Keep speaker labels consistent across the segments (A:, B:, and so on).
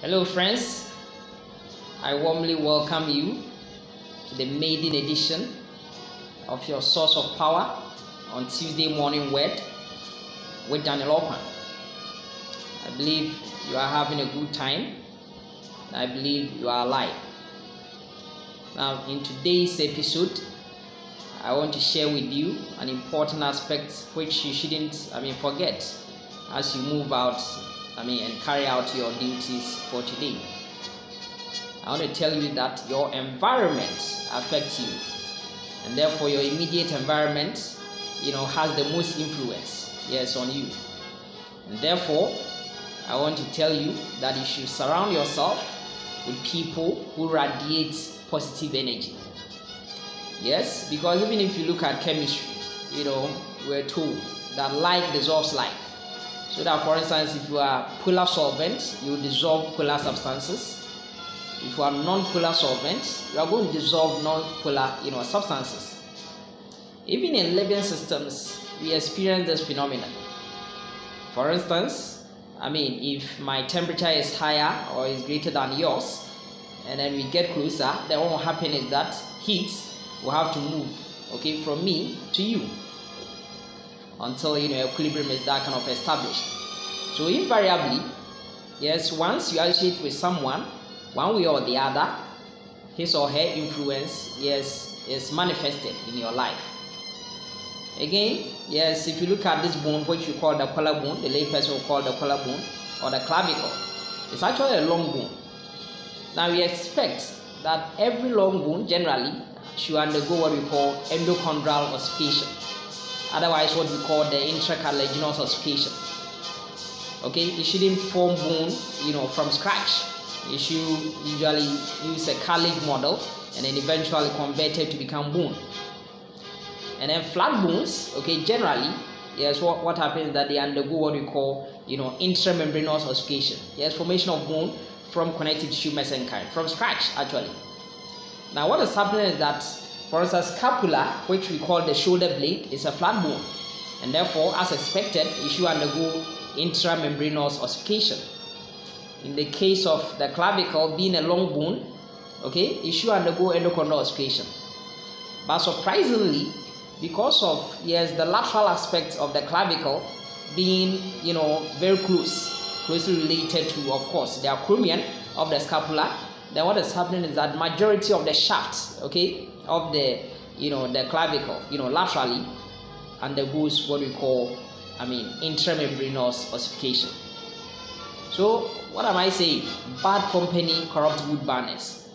A: Hello, friends. I warmly welcome you to the maiden edition of your Source of Power on Tuesday Morning Word with Daniel Okwan. I believe you are having a good time. I believe you are alive. Now, in today's episode, I want to share with you an important aspect which you shouldn't, I mean, forget as you move out I mean, and carry out your duties for today. I want to tell you that your environment affects you, and therefore your immediate environment, you know, has the most influence, yes, on you. And therefore, I want to tell you that you should surround yourself with people who radiate positive energy. Yes, because even if you look at chemistry, you know, we're told that like dissolves like. So that for instance, if you are polar solvent, you dissolve polar substances. If you are non-polar solvent, you are going to dissolve non-polar, you know, substances. Even in living systems, we experience this phenomenon. For instance, I mean, if my temperature is higher or is greater than yours, and then we get closer, then what will happen is that heat will have to move, okay, from me to you until you know equilibrium is that kind of established. So invariably, yes, once you associate with someone, one way or the other, his or her influence, yes, is manifested in your life. Again, yes, if you look at this bone, which you call the collarbone, the layperson will call the collarbone or the clavicle, it's actually a long bone. Now we expect that every long bone generally should undergo what we call endochondral ossification otherwise what we call the intracartilaginous ossification. Okay you shouldn't form bone you know from scratch. You should usually use a cartilage model and then eventually convert it to become bone. And then flat bones okay generally yes what, what happens is that they undergo what we call you know intramembranous ossification. Yes formation of bone from connective tissue mesenchyme from scratch actually. Now what is happening is that for instance, scapula, which we call the shoulder blade, is a flat bone, and therefore, as expected, it should undergo intramembranous ossification. In the case of the clavicle being a long bone, okay, it should undergo endochondral ossification. But surprisingly, because of yes, the lateral aspect of the clavicle being you know very close, closely related to, of course, the acromion of the scapula, then what is happening is that majority of the shaft, okay, of the you know the clavicle, you know, laterally undergoes what we call, I mean, intramembranous ossification. So what am I saying? Bad company corrupt good manners.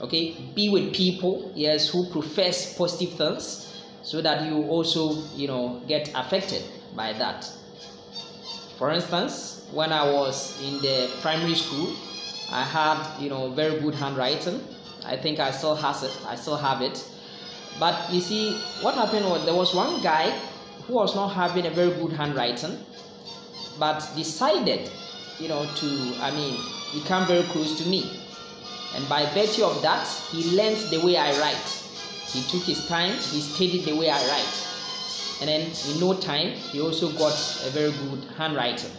A: Okay, be with people, yes, who profess positive things, so that you also, you know, get affected by that. For instance, when I was in the primary school, I had, you know, very good handwriting. I think I still has it. I still have it. But you see, what happened was there was one guy who was not having a very good handwriting, but decided, you know, to I mean, become very close to me. And by virtue of that, he learned the way I write. He took his time, he studied the way I write. And then in no time, he also got a very good handwriting.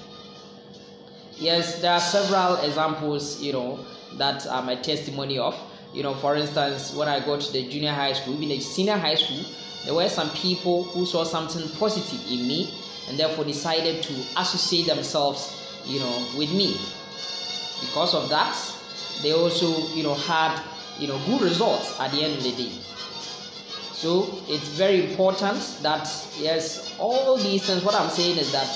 A: Yes, there are several examples, you know, that are my testimony of. You know, for instance, when I got to the junior high school, even the senior high school, there were some people who saw something positive in me and therefore decided to associate themselves, you know, with me. Because of that, they also, you know, had, you know, good results at the end of the day. So it's very important that yes, all these things. What I'm saying is that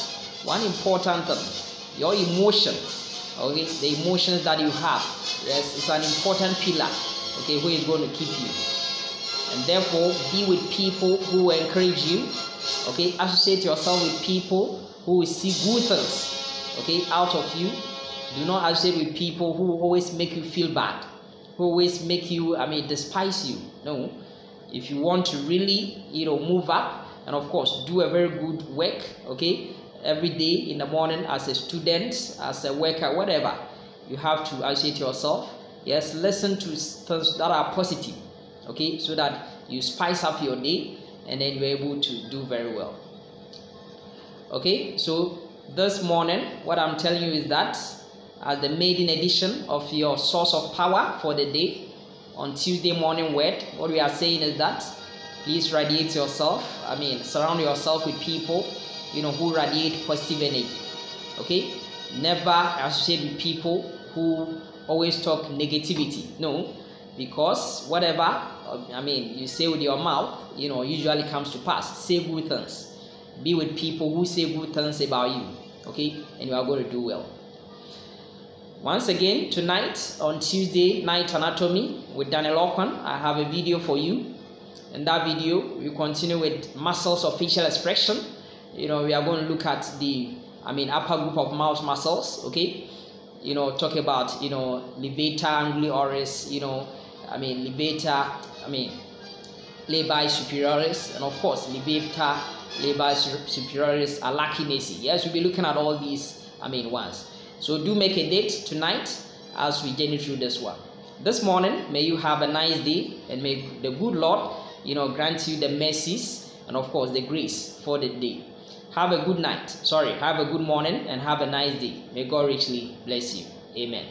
A: one important thing, your emotion, okay, the emotions that you have, yes, it's an important pillar, okay, who is going to keep you. And therefore, be with people who encourage you, okay, associate yourself with people who will see good things, okay, out of you. Do not associate with people who always make you feel bad, who always make you, I mean, despise you. No. If you want to really, you know, move up and of course do a very good work, okay, every day in the morning as a student, as a worker, whatever, you have to associate yourself. Yes, listen to things that are positive, okay, so that you spice up your day and then you're able to do very well. Okay, so this morning, what I'm telling you is that as the maiden edition of your source of power for the day on Tuesday morning word. What we are saying is that please radiate yourself. I mean, surround yourself with people, you know, who radiate positive energy. Okay? Never associate with people who always talk negativity. No, because whatever I mean, you say with your mouth, you know, usually comes to pass. Say good things. Be with people who say good things about you. Okay, and you are going to do well. Once again, tonight on Tuesday Night Anatomy with Daniel Okwan, I have a video for you. In that video, we continue with muscles of facial expression. You know, we are going to look at the, I mean, upper group of mouth muscles. Okay, you know, talk about you know levator anguli oris. You know, I mean levator. I mean labii superioris, and of course levator labii superioris alaeque nasi. Yes, we'll be looking at all these. I mean ones. So do make a date tonight as we journey through this one. This morning, may you have a nice day and may the good Lord, you know, grant you the mercies and of course the grace for the day. Have a good night. Sorry, have a good morning and have a nice day. May God richly bless you. Amen.